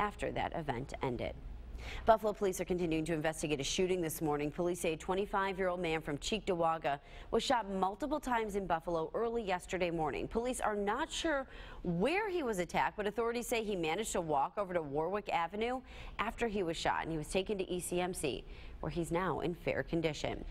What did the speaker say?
after that event ended. Buffalo police are continuing to investigate a shooting this morning. Police say a 25-year-old man from Cheektowaga was shot multiple times in Buffalo early yesterday morning. Police are not sure where he was attacked, but authorities say he managed to walk over to Warwick Avenue after he was shot, and he was taken to ECMC, where he's now in fair condition.